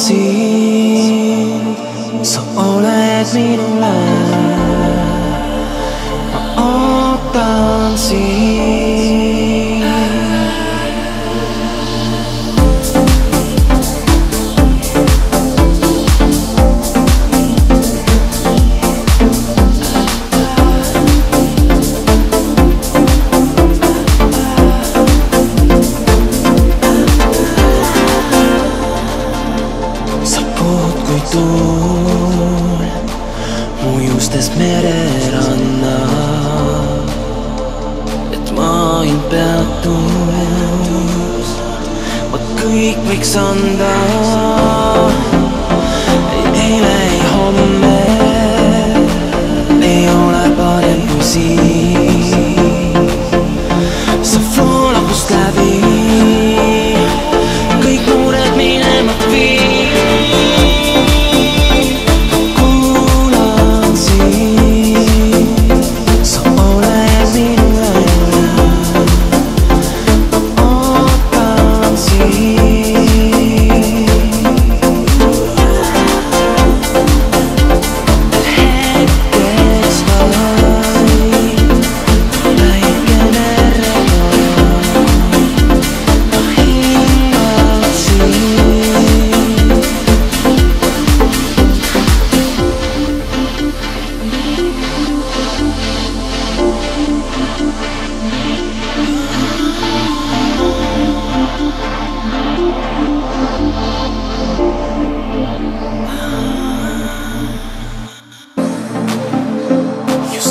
sind, sa oled minule. ma tuul mu juustest mereranna, et maailm peatus, ma kõik võiks anda. ei eile, ei homme ei ole parem kui siin. sa voolad must läbi.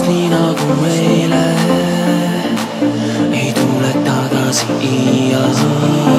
nii nagu eile ei tule tagasi iial.